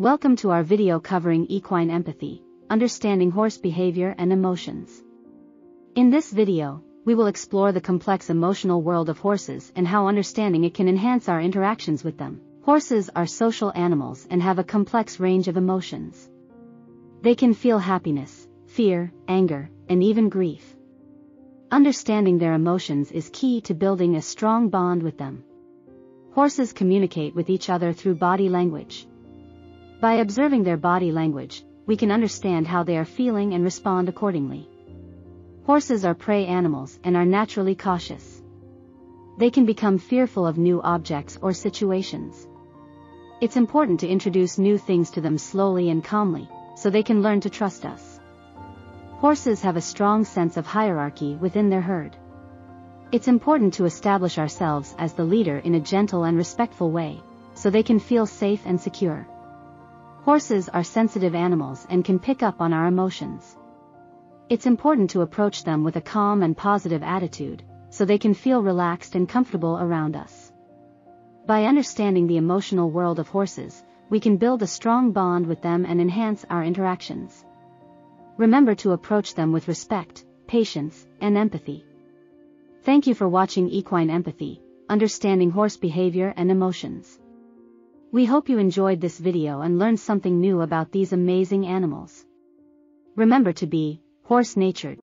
Welcome to our video covering equine empathy, understanding horse behavior and emotions. In this video, we will explore the complex emotional world of horses and how understanding it can enhance our interactions with them. Horses are social animals and have a complex range of emotions. They can feel happiness, fear, anger, and even grief. Understanding their emotions is key to building a strong bond with them. Horses communicate with each other through body language. By observing their body language, we can understand how they are feeling and respond accordingly. Horses are prey animals and are naturally cautious. They can become fearful of new objects or situations. It's important to introduce new things to them slowly and calmly, so they can learn to trust us. Horses have a strong sense of hierarchy within their herd. It's important to establish ourselves as the leader in a gentle and respectful way, so they can feel safe and secure. Horses are sensitive animals and can pick up on our emotions. It's important to approach them with a calm and positive attitude, so they can feel relaxed and comfortable around us. By understanding the emotional world of horses, we can build a strong bond with them and enhance our interactions. Remember to approach them with respect, patience, and empathy. Thank you for watching Equine Empathy, understanding horse behavior and emotions. We hope you enjoyed this video and learned something new about these amazing animals. Remember to be horse-natured.